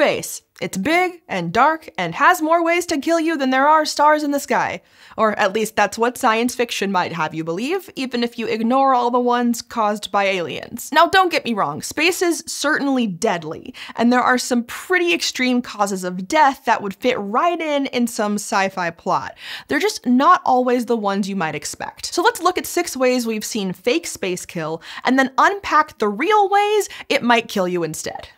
Space. It's big and dark and has more ways to kill you than there are stars in the sky. Or at least that's what science fiction might have you believe, even if you ignore all the ones caused by aliens. Now, don't get me wrong, space is certainly deadly, and there are some pretty extreme causes of death that would fit right in in some sci fi plot. They're just not always the ones you might expect. So let's look at six ways we've seen fake space kill, and then unpack the real ways it might kill you instead.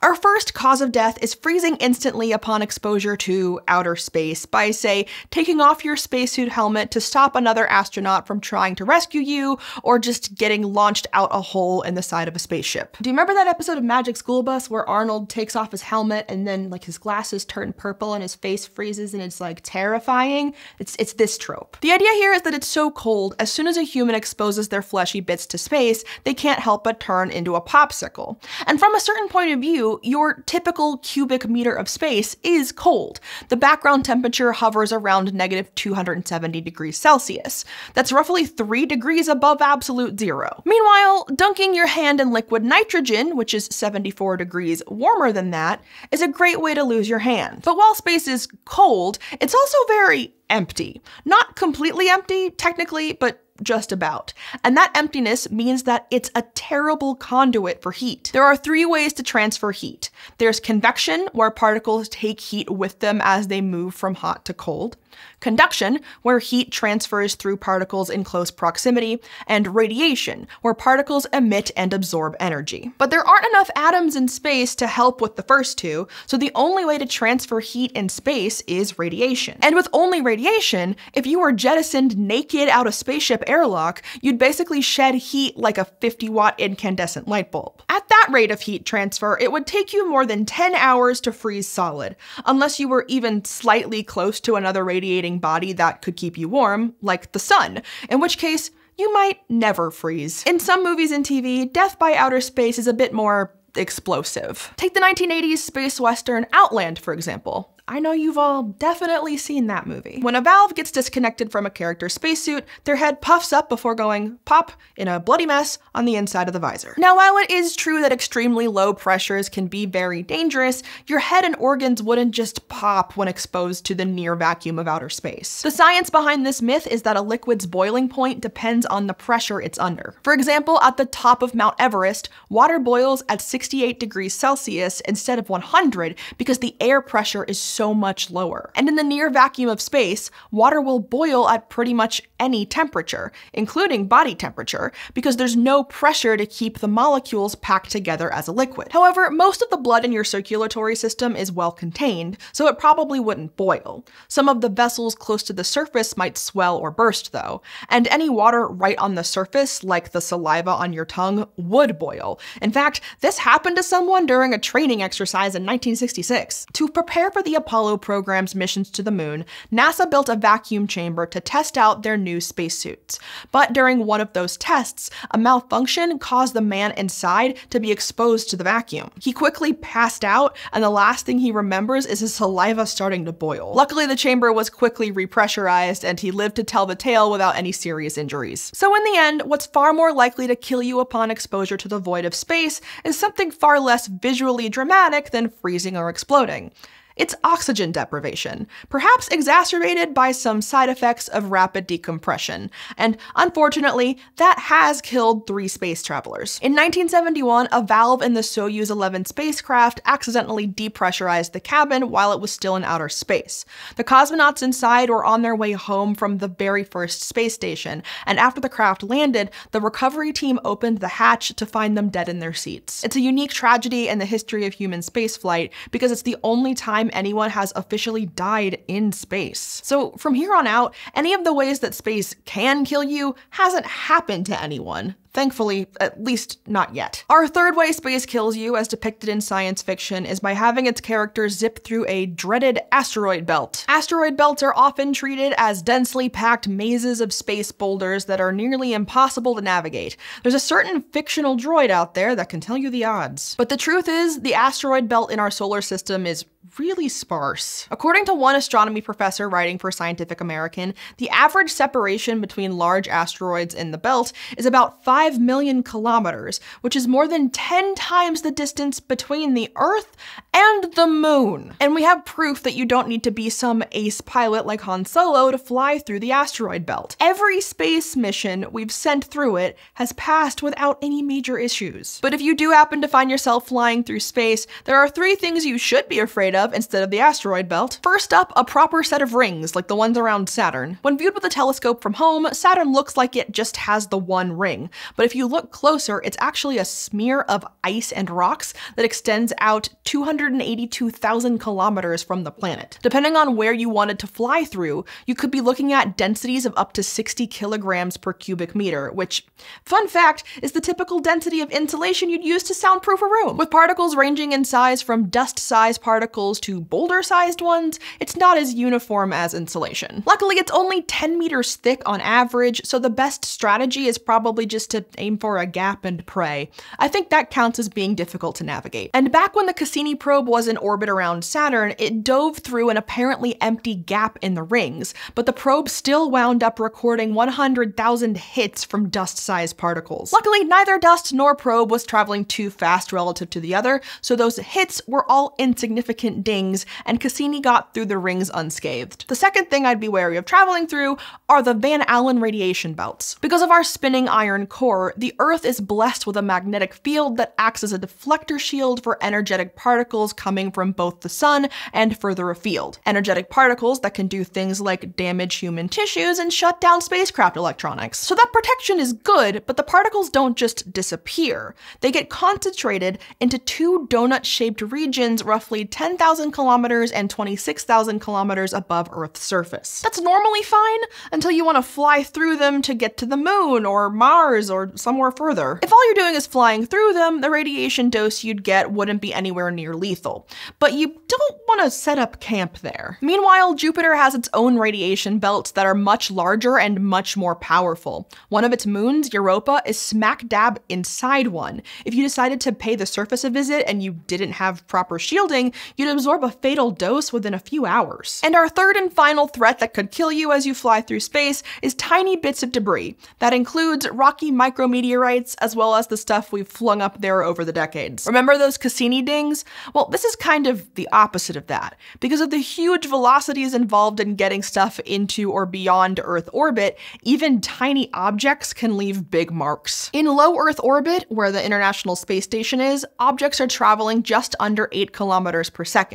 Our first cause of death is freezing instantly upon exposure to outer space by, say, taking off your spacesuit helmet to stop another astronaut from trying to rescue you, or just getting launched out a hole in the side of a spaceship. Do you remember that episode of Magic School Bus where Arnold takes off his helmet and then like his glasses turn purple and his face freezes and it's like terrifying? It's, it's this trope. The idea here is that it's so cold, as soon as a human exposes their fleshy bits to space, they can't help but turn into a popsicle. And from a certain point of view, your typical cubic meter of space is cold. The background temperature hovers around negative 270 degrees Celsius. That's roughly 3 degrees above absolute zero. Meanwhile, dunking your hand in liquid nitrogen, which is 74 degrees warmer than that, is a great way to lose your hand. But while space is cold, it's also very empty. Not completely empty, technically, but just about. And that emptiness means that it's a terrible conduit for heat. There are three ways to transfer heat. There's convection, where particles take heat with them as they move from hot to cold conduction, where heat transfers through particles in close proximity, and radiation, where particles emit and absorb energy. But there aren't enough atoms in space to help with the first two, so the only way to transfer heat in space is radiation. And with only radiation, if you were jettisoned naked out of a spaceship airlock, you'd basically shed heat like a 50 watt incandescent light bulb. At rate of heat transfer, it would take you more than 10 hours to freeze solid, unless you were even slightly close to another radiating body that could keep you warm, like the sun, in which case, you might never freeze. In some movies and TV, death by outer space is a bit more explosive. Take the 1980s space western Outland, for example. I know you've all definitely seen that movie. When a valve gets disconnected from a character's spacesuit, their head puffs up before going pop in a bloody mess on the inside of the visor. Now, while it is true that extremely low pressures can be very dangerous, your head and organs wouldn't just pop when exposed to the near vacuum of outer space. The science behind this myth is that a liquid's boiling point depends on the pressure it's under. For example, at the top of Mount Everest, water boils at 68 degrees Celsius instead of 100 because the air pressure is so much lower. And in the near vacuum of space, water will boil at pretty much any temperature, including body temperature, because there's no pressure to keep the molecules packed together as a liquid. However, most of the blood in your circulatory system is well contained, so it probably wouldn't boil. Some of the vessels close to the surface might swell or burst though, and any water right on the surface, like the saliva on your tongue, would boil. In fact, this happened to someone during a training exercise in 1966. To prepare for the Apollo program's missions to the moon, NASA built a vacuum chamber to test out their new spacesuits. But during one of those tests, a malfunction caused the man inside to be exposed to the vacuum. He quickly passed out, and the last thing he remembers is his saliva starting to boil. Luckily, the chamber was quickly repressurized, and he lived to tell the tale without any serious injuries. So in the end, what's far more likely to kill you upon exposure to the void of space is something far less visually dramatic than freezing or exploding. It's oxygen deprivation, perhaps exacerbated by some side effects of rapid decompression, and unfortunately, that has killed three space travelers. In 1971, a valve in the Soyuz 11 spacecraft accidentally depressurized the cabin while it was still in outer space. The cosmonauts inside were on their way home from the very first space station, and after the craft landed, the recovery team opened the hatch to find them dead in their seats. It's a unique tragedy in the history of human spaceflight because it's the only time time anyone has officially died in space. So from here on out, any of the ways that space can kill you hasn't happened to anyone. Thankfully, at least not yet. Our third way space kills you, as depicted in science fiction, is by having its characters zip through a dreaded asteroid belt. Asteroid belts are often treated as densely packed mazes of space boulders that are nearly impossible to navigate. There's a certain fictional droid out there that can tell you the odds. But the truth is, the asteroid belt in our solar system is really sparse. According to one astronomy professor writing for Scientific American, the average separation between large asteroids in the belt is about 5 million kilometers, which is more than 10 times the distance between the Earth and the moon. And we have proof that you don't need to be some ace pilot like Han Solo to fly through the asteroid belt. Every space mission we've sent through it has passed without any major issues. But if you do happen to find yourself flying through space, there are three things you should be afraid of instead of the asteroid belt. First up, a proper set of rings, like the ones around Saturn. When viewed with a telescope from home, Saturn looks like it just has the one ring. But if you look closer, it's actually a smear of ice and rocks that extends out 282,000 kilometers from the planet. Depending on where you wanted to fly through, you could be looking at densities of up to 60 kilograms per cubic meter, which, fun fact, is the typical density of insulation you'd use to soundproof a room. With particles ranging in size from dust-sized particles to boulder-sized ones, it's not as uniform as insulation. Luckily, it's only 10 meters thick on average, so the best strategy is probably just to aim for a gap and pray. I think that counts as being difficult to navigate. And back when the Cassini probe was in orbit around Saturn, it dove through an apparently empty gap in the rings, but the probe still wound up recording 100,000 hits from dust-sized particles. Luckily, neither dust nor probe was traveling too fast relative to the other, so those hits were all insignificant dings, and Cassini got through the rings unscathed. The second thing I'd be wary of traveling through are the Van Allen radiation belts. Because of our spinning iron core, the Earth is blessed with a magnetic field that acts as a deflector shield for energetic particles coming from both the sun and further afield. Energetic particles that can do things like damage human tissues and shut down spacecraft electronics. So that protection is good, but the particles don't just disappear. They get concentrated into two donut-shaped regions roughly 10,000 kilometers and 26,000 kilometers above Earth's surface. That's normally fine until you want to fly through them to get to the moon or Mars or somewhere further. If all you're doing is flying through them, the radiation dose you'd get wouldn't be anywhere near lethal. But you don't want to set up camp there. Meanwhile, Jupiter has its own radiation belts that are much larger and much more powerful. One of its moons, Europa, is smack dab inside one. If you decided to pay the surface a visit and you didn't have proper shielding, you'd absorb a fatal dose within a few hours. And our third and final threat that could kill you as you fly through space is tiny bits of debris. That includes rocky micrometeorites, as well as the stuff we've flung up there over the decades. Remember those Cassini dings? Well, this is kind of the opposite of that. Because of the huge velocities involved in getting stuff into or beyond Earth orbit, even tiny objects can leave big marks. In low Earth orbit, where the International Space Station is, objects are traveling just under 8 kilometers per second,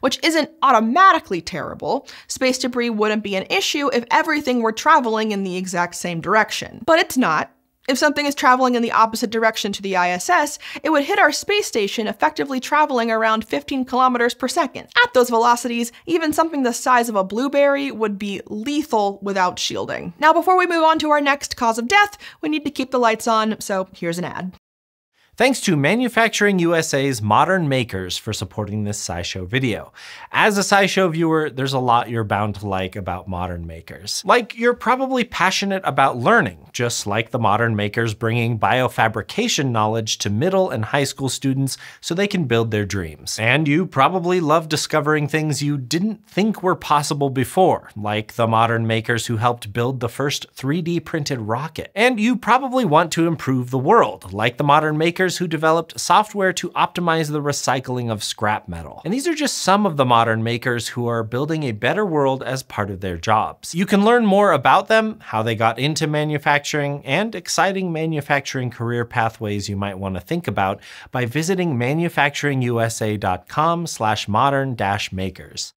which isn't automatically terrible. Space debris wouldn't be an issue if everything were traveling in the exact same direction. But it's not, if something is traveling in the opposite direction to the ISS, it would hit our space station effectively traveling around 15 kilometers per second. At those velocities, even something the size of a blueberry would be lethal without shielding. Now, before we move on to our next cause of death, we need to keep the lights on, so here's an ad. Thanks to Manufacturing USA's Modern Makers for supporting this SciShow video. As a SciShow viewer, there's a lot you're bound to like about Modern Makers. Like, you're probably passionate about learning, just like the Modern Makers bringing biofabrication knowledge to middle and high school students so they can build their dreams. And you probably love discovering things you didn't think were possible before, like the Modern Makers who helped build the first 3D printed rocket. And you probably want to improve the world, like the Modern Makers who developed software to optimize the recycling of scrap metal. And these are just some of the modern makers who are building a better world as part of their jobs. You can learn more about them, how they got into manufacturing, and exciting manufacturing career pathways you might want to think about by visiting manufacturingusa.com slash modern-makers.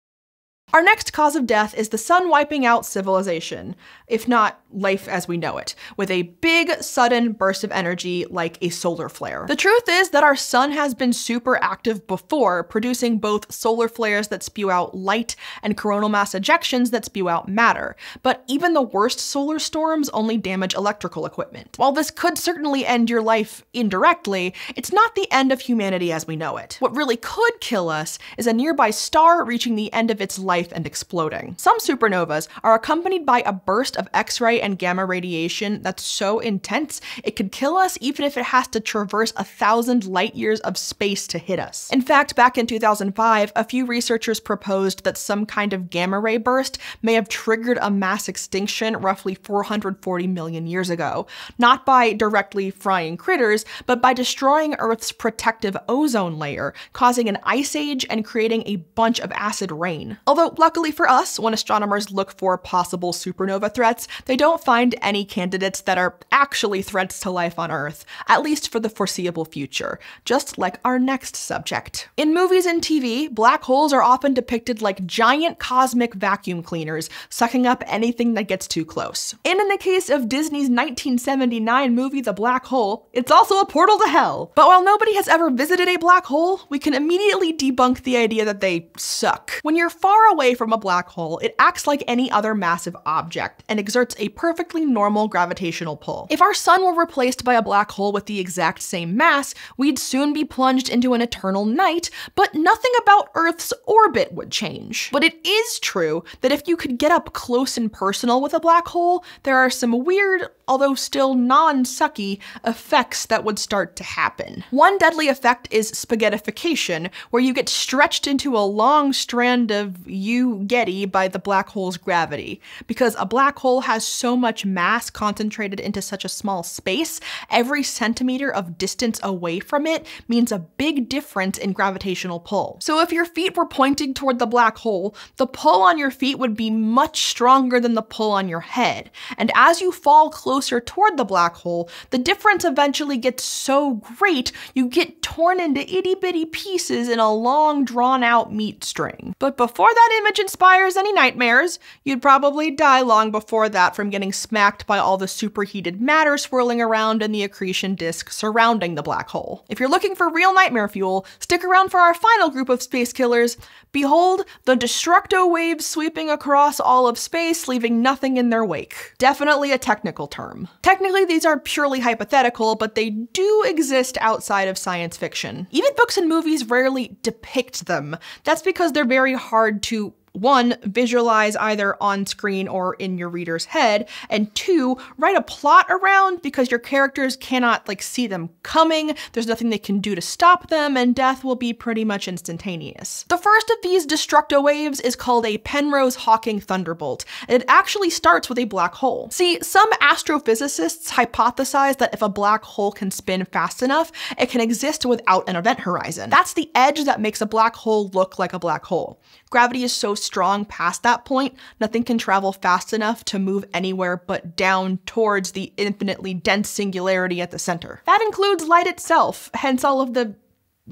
Our next cause of death is the sun wiping out civilization, if not life as we know it, with a big, sudden burst of energy like a solar flare. The truth is that our sun has been super active before, producing both solar flares that spew out light and coronal mass ejections that spew out matter, but even the worst solar storms only damage electrical equipment. While this could certainly end your life indirectly, it's not the end of humanity as we know it. What really could kill us is a nearby star reaching the end of its life and exploding. Some supernovas are accompanied by a burst of X-ray and gamma radiation that's so intense it could kill us even if it has to traverse a thousand light years of space to hit us. In fact, back in 2005, a few researchers proposed that some kind of gamma ray burst may have triggered a mass extinction roughly 440 million years ago, not by directly frying critters, but by destroying Earth's protective ozone layer, causing an ice age and creating a bunch of acid rain. Although, luckily for us, when astronomers look for possible supernova threats, they don't find any candidates that are actually threats to life on Earth, at least for the foreseeable future, just like our next subject. In movies and TV, black holes are often depicted like giant cosmic vacuum cleaners, sucking up anything that gets too close. And in the case of Disney's 1979 movie The Black Hole, it's also a portal to hell. But while nobody has ever visited a black hole, we can immediately debunk the idea that they suck. When you're far away from a black hole, it acts like any other massive object and exerts a perfectly normal gravitational pull. If our sun were replaced by a black hole with the exact same mass, we'd soon be plunged into an eternal night, but nothing about Earth's orbit would change. But it is true that if you could get up close and personal with a black hole, there are some weird, although still non-sucky, effects that would start to happen. One deadly effect is spaghettification, where you get stretched into a long strand of you Getty by the black hole's gravity. Because a black hole has so much mass concentrated into such a small space, every centimeter of distance away from it means a big difference in gravitational pull. So if your feet were pointing toward the black hole, the pull on your feet would be much stronger than the pull on your head. And as you fall closer toward the black hole, the difference eventually gets so great you get torn into itty bitty pieces in a long drawn out meat string. But before that image inspires any nightmares, you'd probably die long before that from getting smacked by all the superheated matter swirling around in the accretion disk surrounding the black hole. If you're looking for real nightmare fuel, stick around for our final group of space killers. Behold, the destructo waves sweeping across all of space, leaving nothing in their wake. Definitely a technical term. Technically, these are purely hypothetical, but they do exist outside of science fiction. Even books and movies rarely depict them. That's because they're very hard to one, visualize either on screen or in your reader's head, and two, write a plot around because your characters cannot like see them coming, there's nothing they can do to stop them, and death will be pretty much instantaneous. The first of these destructo waves is called a Penrose-Hawking thunderbolt, and it actually starts with a black hole. See, some astrophysicists hypothesize that if a black hole can spin fast enough, it can exist without an event horizon. That's the edge that makes a black hole look like a black hole. Gravity is so strong past that point, nothing can travel fast enough to move anywhere but down towards the infinitely dense singularity at the center. That includes light itself, hence all of the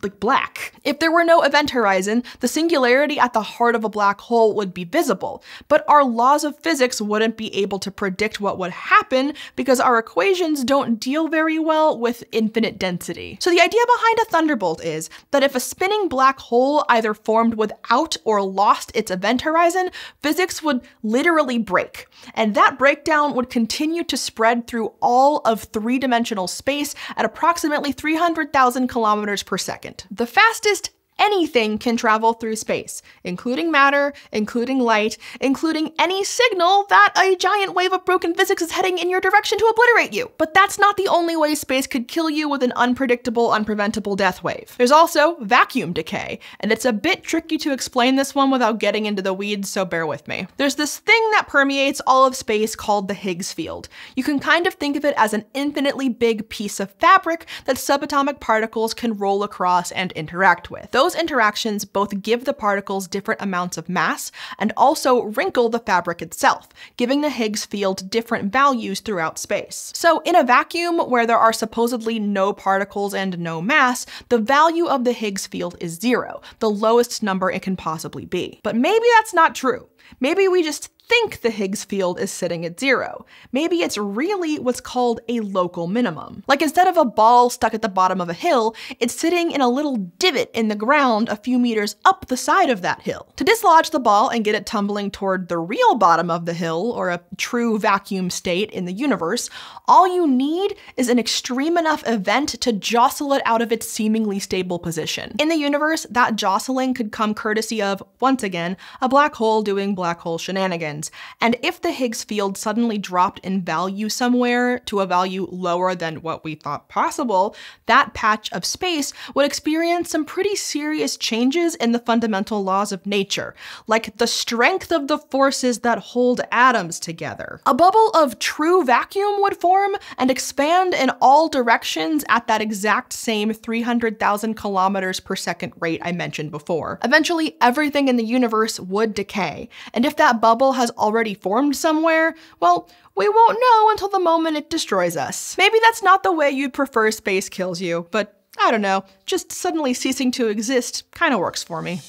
like black. If there were no event horizon, the singularity at the heart of a black hole would be visible, but our laws of physics wouldn't be able to predict what would happen because our equations don't deal very well with infinite density. So the idea behind a thunderbolt is that if a spinning black hole either formed without or lost its event horizon, physics would literally break. And that breakdown would continue to spread through all of three-dimensional space at approximately 300,000 kilometers per second second. The fastest anything can travel through space, including matter, including light, including any signal that a giant wave of broken physics is heading in your direction to obliterate you. But that's not the only way space could kill you with an unpredictable, unpreventable death wave. There's also vacuum decay, and it's a bit tricky to explain this one without getting into the weeds, so bear with me. There's this thing that permeates all of space called the Higgs field. You can kind of think of it as an infinitely big piece of fabric that subatomic particles can roll across and interact with. Those those interactions both give the particles different amounts of mass and also wrinkle the fabric itself, giving the Higgs field different values throughout space. So in a vacuum where there are supposedly no particles and no mass, the value of the Higgs field is zero, the lowest number it can possibly be. But maybe that's not true. Maybe we just think the Higgs field is sitting at zero. Maybe it's really what's called a local minimum. Like instead of a ball stuck at the bottom of a hill, it's sitting in a little divot in the ground a few meters up the side of that hill. To dislodge the ball and get it tumbling toward the real bottom of the hill, or a true vacuum state in the universe, all you need is an extreme enough event to jostle it out of its seemingly stable position. In the universe, that jostling could come courtesy of, once again, a black hole doing black hole shenanigans. And if the Higgs field suddenly dropped in value somewhere to a value lower than what we thought possible, that patch of space would experience some pretty serious changes in the fundamental laws of nature, like the strength of the forces that hold atoms together. A bubble of true vacuum would form and expand in all directions at that exact same 300,000 kilometers per second rate I mentioned before. Eventually, everything in the universe would decay, and if that bubble has already formed somewhere, well, we won't know until the moment it destroys us. Maybe that's not the way you'd prefer space kills you, but I don't know, just suddenly ceasing to exist kinda works for me.